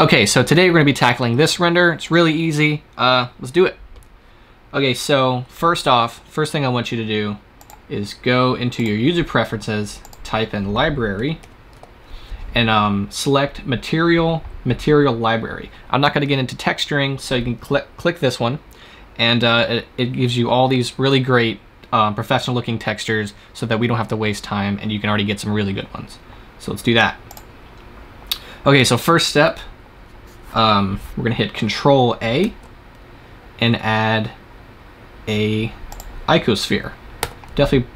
Okay, so today we're going to be tackling this render. It's really easy. Uh, let's do it. Okay, so first off, first thing I want you to do is go into your user preferences, type in library, and um, select material, material library. I'm not going to get into texturing, so you can click, click this one, and uh, it, it, gives you all these really great um, professional looking textures so that we don't have to waste time and you can already get some really good ones. So let's do that. Okay, so first step, um, we're gonna hit Control A and add a icosphere. Definitely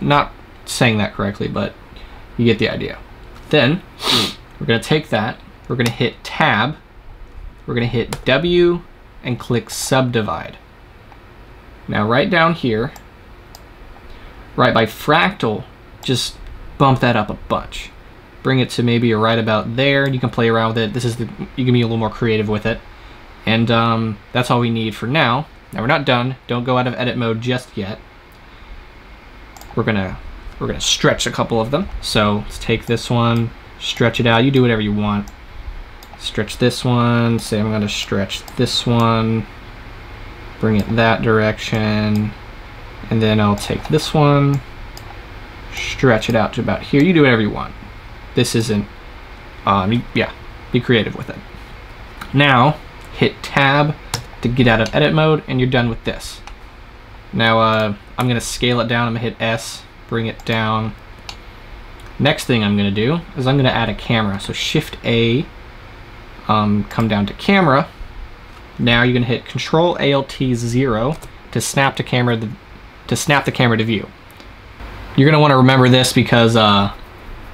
not saying that correctly, but you get the idea. Then we're gonna take that, we're gonna hit Tab, we're gonna hit W and click Subdivide. Now right down here, right by fractal, just bump that up a bunch bring it to maybe right about there. You can play around with it. This is the, you can be a little more creative with it. And um, that's all we need for now. Now we're not done. Don't go out of edit mode just yet. We're gonna we're gonna stretch a couple of them. So let's take this one, stretch it out. You do whatever you want. Stretch this one. Say I'm gonna stretch this one. Bring it that direction. And then I'll take this one, stretch it out to about here. You do whatever you want this isn't, um, yeah, be creative with it. Now, hit tab to get out of edit mode and you're done with this. Now, uh, I'm gonna scale it down, I'm gonna hit S, bring it down. Next thing I'm gonna do is I'm gonna add a camera. So Shift A, um, come down to camera. Now you're gonna hit Control Alt zero to snap the camera to snap the camera to view. You're gonna want to remember this because uh,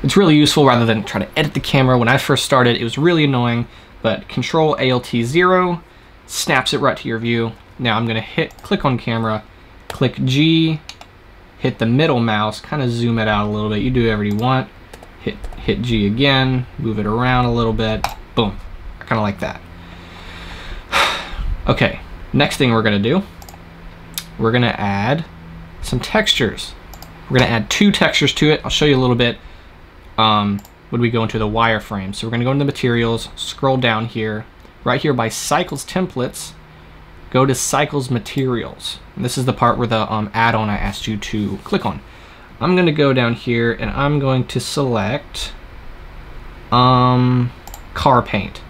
it's really useful rather than try to edit the camera. When I first started, it was really annoying, but Control Alt 0 snaps it right to your view. Now I'm gonna hit, click on camera, click G, hit the middle mouse, kind of zoom it out a little bit. You do whatever you want. Hit, hit G again, move it around a little bit. Boom, I kind of like that. okay, next thing we're gonna do, we're gonna add some textures. We're gonna add two textures to it. I'll show you a little bit um, would we go into the wireframe. So we're going to go into the materials, scroll down here, right here by cycles templates, go to cycles materials. And this is the part where the um, add-on I asked you to click on. I'm going to go down here and I'm going to select um, car paint.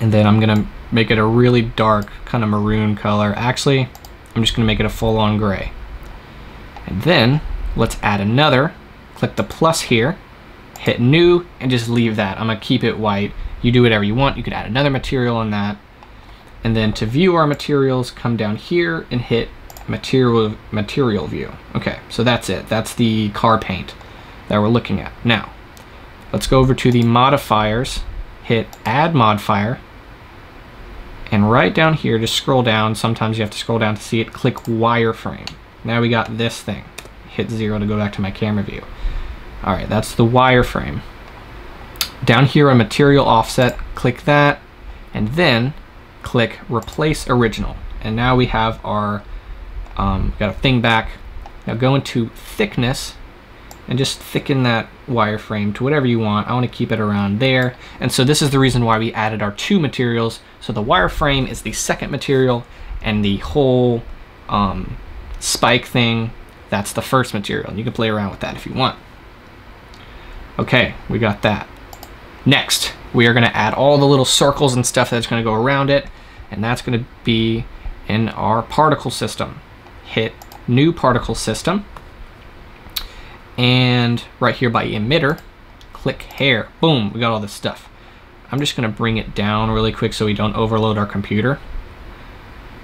And then I'm going to make it a really dark kind of maroon color. Actually, I'm just going to make it a full-on gray. And then let's add another click the plus here, hit new, and just leave that. I'm gonna keep it white. You do whatever you want. You could add another material on that. And then to view our materials, come down here and hit material material view. Okay, so that's it. That's the car paint that we're looking at. Now, let's go over to the modifiers, hit add modifier, and right down here, just scroll down. Sometimes you have to scroll down to see it. Click wireframe. Now we got this thing. Hit zero to go back to my camera view. All right, that's the wireframe. Down here on material offset, click that, and then click replace original. And now we have our, um, got a thing back. Now go into thickness and just thicken that wireframe to whatever you want. I want to keep it around there. And so this is the reason why we added our two materials. So the wireframe is the second material and the whole um, spike thing, that's the first material. And you can play around with that if you want. Okay, we got that. Next, we are going to add all the little circles and stuff that's going to go around it, and that's going to be in our particle system. Hit New Particle System, and right here by Emitter, click Hair. Boom, we got all this stuff. I'm just going to bring it down really quick so we don't overload our computer.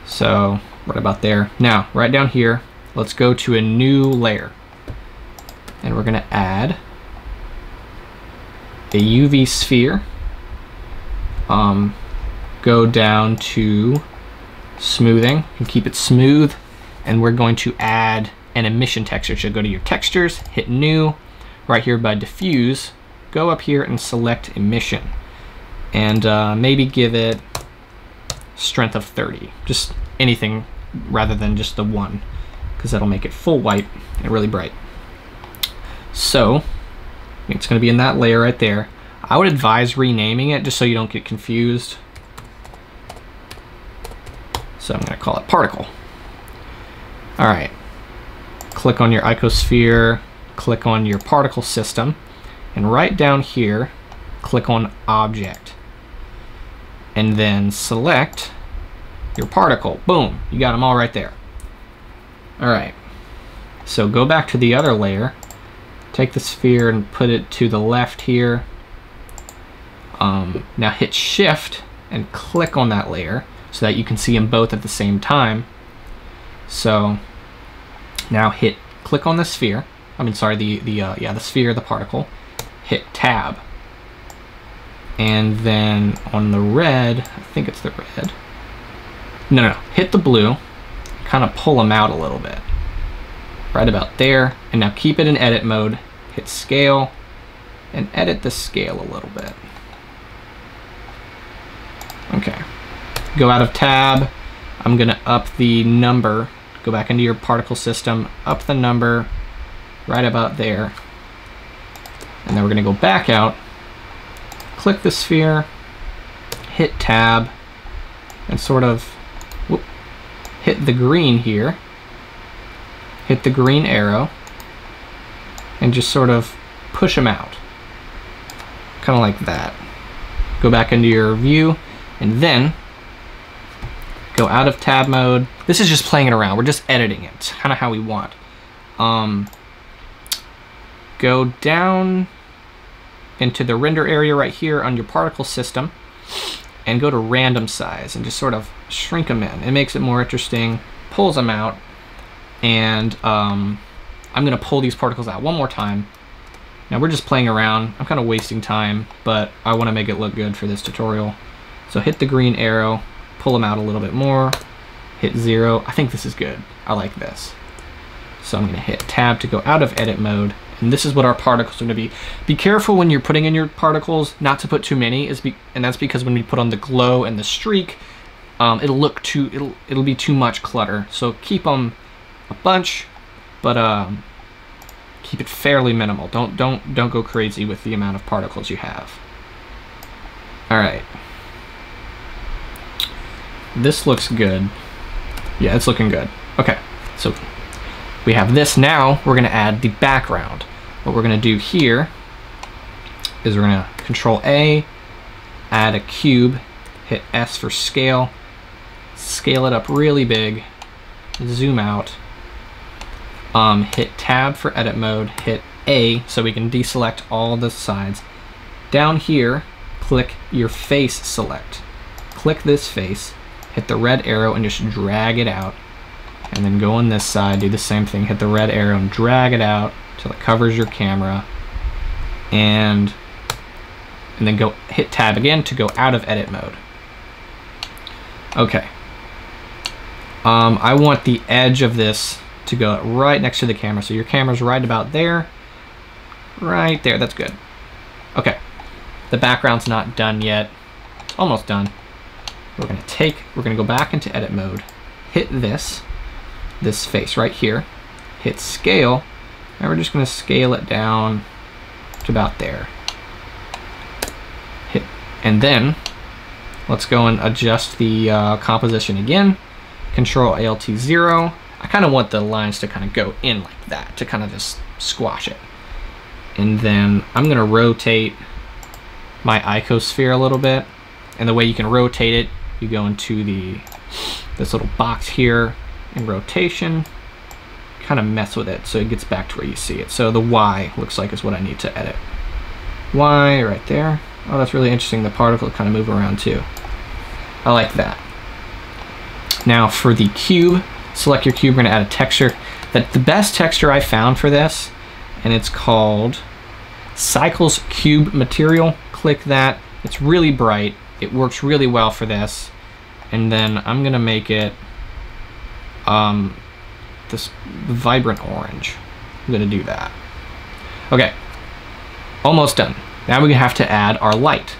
So, right about there. Now, right down here, let's go to a new layer. And we're going to add a UV sphere, um, go down to smoothing and keep it smooth. And we're going to add an emission texture. So go to your textures, hit new, right here by diffuse, go up here and select emission. And uh, maybe give it strength of 30, just anything rather than just the one, because that'll make it full white and really bright. So it's going to be in that layer right there. I would advise renaming it just so you don't get confused. So I'm gonna call it particle. All right, click on your icosphere, click on your particle system, and right down here, click on object. And then select your particle. Boom, you got them all right there. All right, so go back to the other layer, take the sphere and put it to the left here. Um, now hit shift and click on that layer so that you can see them both at the same time. So now hit click on the sphere. I mean, sorry, the the uh, yeah the sphere, the particle. Hit tab, and then on the red, I think it's the red. No, no, no. hit the blue. Kind of pull them out a little bit, right about there. And now keep it in edit mode. Hit scale, and edit the scale a little bit. Okay. Go out of tab. I'm gonna up the number go back into your particle system, up the number right about there. And then we're gonna go back out, click the sphere, hit tab, and sort of whoop, hit the green here, hit the green arrow, and just sort of push them out. Kind of like that. Go back into your view, and then go out of tab mode. This is just playing it around. We're just editing it. It's kind of how we want. Um, go down into the render area right here on your particle system and go to random size and just sort of shrink them in. It makes it more interesting, pulls them out, and um, I'm gonna pull these particles out one more time. Now we're just playing around. I'm kind of wasting time, but I wanna make it look good for this tutorial. So hit the green arrow, pull them out a little bit more, hit zero. I think this is good. I like this. So I'm gonna hit tab to go out of edit mode. And this is what our particles are gonna be. Be careful when you're putting in your particles not to put too many, is and that's because when we put on the glow and the streak, um, it'll look too, it'll, it'll be too much clutter. So keep them a bunch, but um, keep it fairly minimal. Don't, don't, don't go crazy with the amount of particles you have. All right. This looks good. Yeah, it's looking good. Okay, so we have this now. We're gonna add the background. What we're gonna do here is we're gonna control A, add a cube, hit S for scale, scale it up really big, zoom out, um, hit tab for edit mode, hit A so we can deselect all the sides. Down here, click your face select. Click this face, hit the red arrow and just drag it out. And then go on this side, do the same thing, hit the red arrow and drag it out till it covers your camera. And, and then go hit tab again to go out of edit mode. Okay. Um, I want the edge of this to go right next to the camera. So your camera's right about there. Right there, that's good. Okay. The background's not done yet. It's almost done. We're gonna take, we're gonna go back into edit mode, hit this, this face right here, hit scale, and we're just gonna scale it down to about there. Hit, and then let's go and adjust the uh, composition again. Control Alt 0. I kind of want the lines to kind of go in like that to kind of just squash it. And then I'm gonna rotate my icosphere a little bit. And the way you can rotate it you go into the this little box here in rotation, kind of mess with it so it gets back to where you see it. So the Y looks like is what I need to edit. Y right there. Oh, that's really interesting. The particle kind of move around too. I like that. Now for the cube, select your cube. We're gonna add a texture. That the best texture I found for this, and it's called Cycles Cube Material. Click that. It's really bright. It works really well for this. And then I'm gonna make it um, this vibrant orange. I'm gonna do that. Okay, almost done. Now we have to add our light.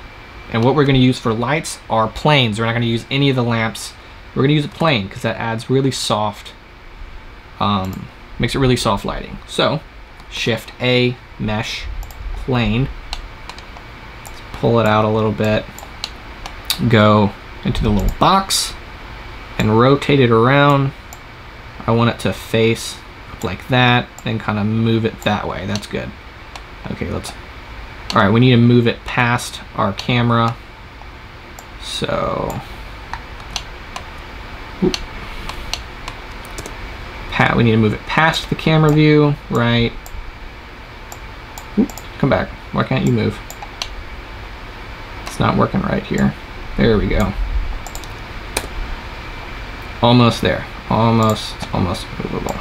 And what we're gonna use for lights are planes. We're not gonna use any of the lamps. We're gonna use a plane because that adds really soft, um, makes it really soft lighting. So, Shift A, Mesh, Plane. Let's pull it out a little bit, go into the little box, and rotate it around. I want it to face like that, and kind of move it that way. That's good. Okay, let's... All right, we need to move it past our camera. So... Pat, we need to move it past the camera view, right? Oop, come back. Why can't you move? It's not working right here. There we go. Almost there. Almost, almost movable.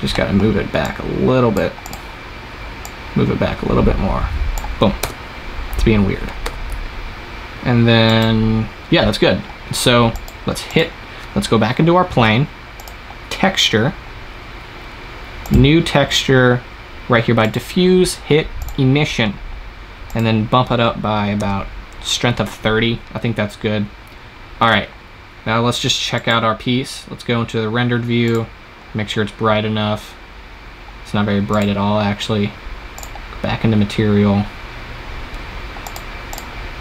Just gotta move it back a little bit. Move it back a little bit more. Boom. It's being weird. And then, yeah, that's good. So let's hit, let's go back into our plane. Texture. New texture right here by diffuse, hit emission. And then bump it up by about strength of 30. I think that's good. All right, now let's just check out our piece. Let's go into the rendered view, make sure it's bright enough. It's not very bright at all, actually. Go back into material.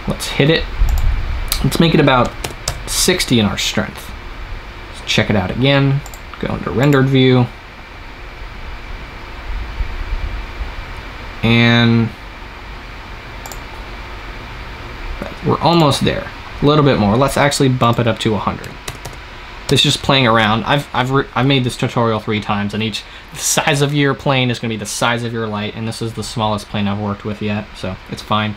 Let's hit it. Let's make it about 60 in our strength. Check it out again. Go into rendered view. And we're almost there a little bit more. Let's actually bump it up to 100. This is just playing around. I've, I've, I've made this tutorial three times, and each size of your plane is going to be the size of your light, and this is the smallest plane I've worked with yet, so it's fine.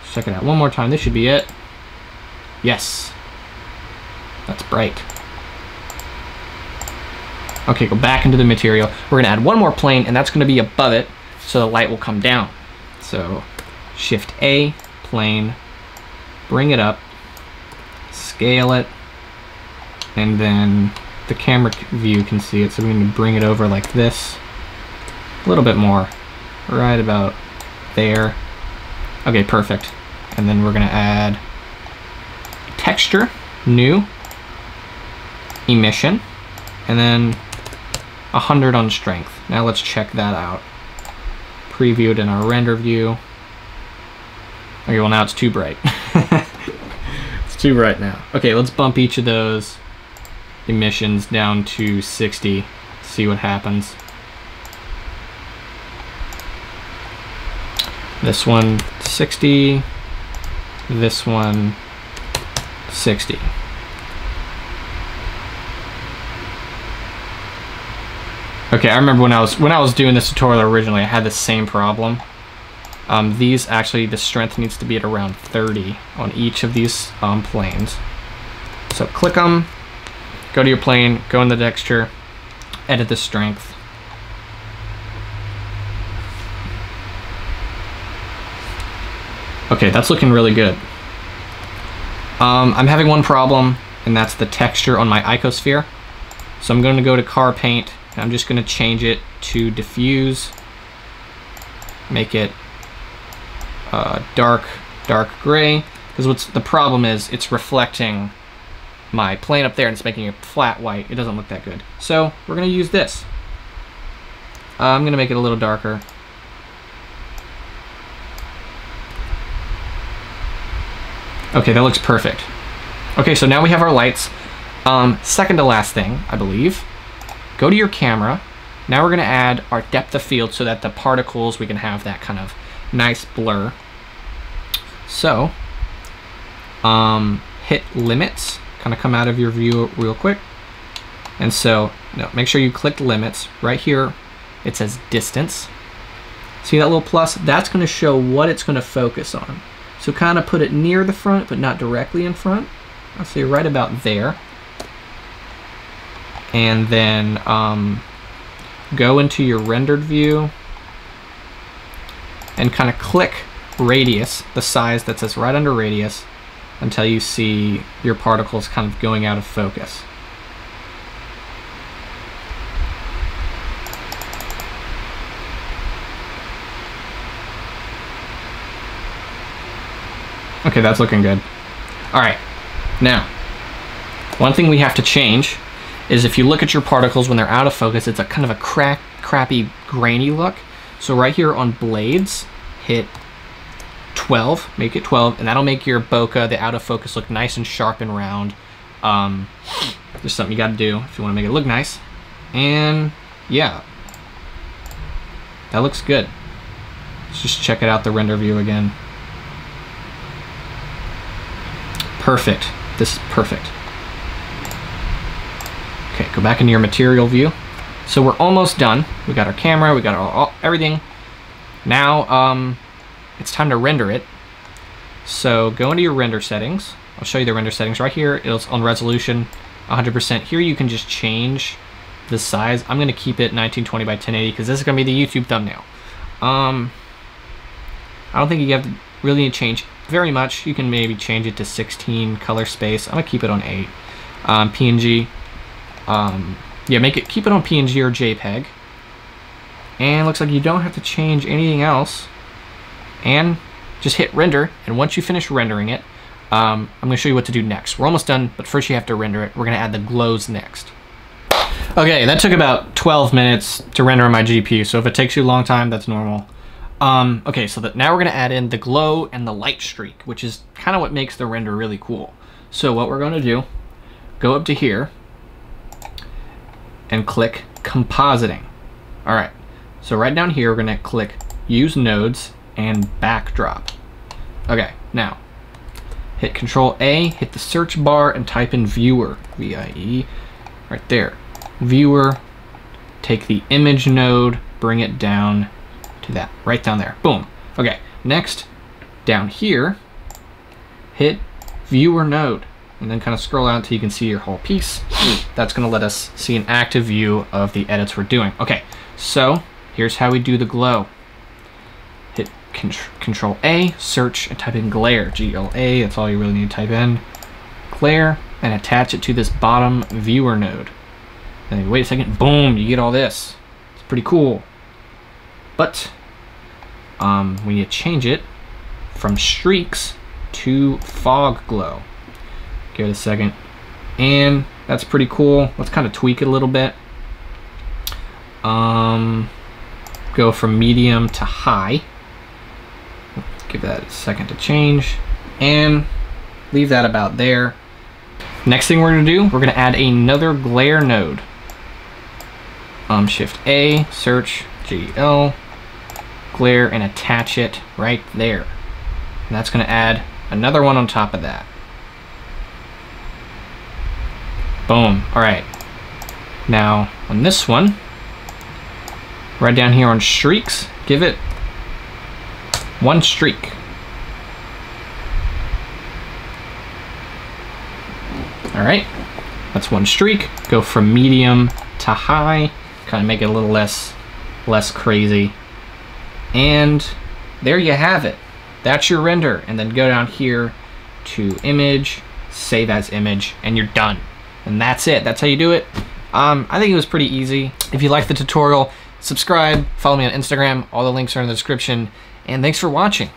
Let's check it out one more time. This should be it. Yes. That's bright. Okay, go back into the material. We're to add one more plane, and that's going to be above it, so the light will come down. So, Shift A, plane, bring it up, scale it, and then the camera view can see it. So we're to bring it over like this, a little bit more, right about there. Okay, perfect. And then we're going to add texture, new, emission, and then 100 on strength. Now let's check that out. Previewed in our render view. Okay, well now it's too bright. it's too bright now. Okay, let's bump each of those emissions down to 60. See what happens. This one 60. This one 60. Okay, I remember when I was when I was doing this tutorial originally, I had the same problem. Um, these actually, the strength needs to be at around 30 on each of these um, planes. So click them, go to your plane, go in the texture, edit the strength. Okay, that's looking really good. Um, I'm having one problem, and that's the texture on my icosphere. So I'm going to go to car paint, and I'm just going to change it to diffuse, make it uh, dark, dark gray. Because what's the problem is it's reflecting my plane up there and it's making it flat white. It doesn't look that good. So we're going to use this. Uh, I'm going to make it a little darker. Okay, that looks perfect. Okay, so now we have our lights. Um, second to last thing, I believe. Go to your camera. Now we're going to add our depth of field so that the particles, we can have that kind of nice blur. So, um, hit limits, kind of come out of your view real quick. And so, no, make sure you click limits. Right here, it says distance. See that little plus? That's going to show what it's going to focus on. So kind of put it near the front, but not directly in front. I'll say right about there. And then um, go into your rendered view and kind of click radius, the size that says right under radius, until you see your particles kind of going out of focus. Okay, that's looking good. All right, now, one thing we have to change is if you look at your particles when they're out of focus, it's a kind of a crack, crappy, grainy look. So right here on blades, hit 12, make it 12, and that'll make your bokeh, the out of focus, look nice and sharp and round. Um, just something you gotta do if you wanna make it look nice. And yeah, that looks good. Let's just check it out, the render view again. Perfect. This is perfect. Go back into your material view. So we're almost done. We got our camera, we got our, all, everything. Now, um, it's time to render it. So go into your render settings. I'll show you the render settings right here. It's on resolution 100%. Here you can just change the size. I'm going to keep it 1920 by 1080 because this is going to be the YouTube thumbnail. Um, I don't think you have to really change very much. You can maybe change it to 16 color space. I'm to keep it on 8. Um, PNG. Um, yeah, make it keep it on PNG or JPEG. And looks like you don't have to change anything else. And just hit render. And once you finish rendering it, um, I'm going to show you what to do next. We're almost done, but first you have to render it. We're going to add the glows next. Okay, that took about 12 minutes to render on my GPU, so if it takes you a long time, that's normal. Um, okay, so that now we're going to add in the glow and the light streak, which is kind of what makes the render really cool. So what we're going to do, go up to here, and click compositing. All right, so right down here, we're going to click use nodes and backdrop. Okay, now hit control A, hit the search bar and type in viewer, V-I-E, right there viewer, take the image node, bring it down to that, right down there. Boom. Okay, next, down here, hit viewer node, and then kind of scroll out until you can see your whole piece. That's gonna let us see an active view of the edits we're doing. Okay, so here's how we do the glow. Hit Control A, search, and type in glare, G-L-A, that's all you really need to type in. Glare, and attach it to this bottom viewer node. And wait a second, boom, you get all this. It's pretty cool. But um, to change it from streaks to fog glow. Give it a second. And that's pretty cool. Let's kind of tweak it a little bit. Um, go from medium to high. Give that a second to change. And leave that about there. Next thing we're going to do, we're going to add another glare node um, Shift A, search GL, glare, and attach it right there. And that's going to add another one on top of that. Boom. All right. Now, on this one, right down here on streaks, give it one streak. All right, that's one streak. Go from medium to high kind of make it a little less less crazy. And there you have it. That's your render. And then go down here to image, save as image, and you're done. And that's it. That's how you do it. Um, I think it was pretty easy. If you liked the tutorial, subscribe, follow me on Instagram. All the links are in the description. And thanks for watching.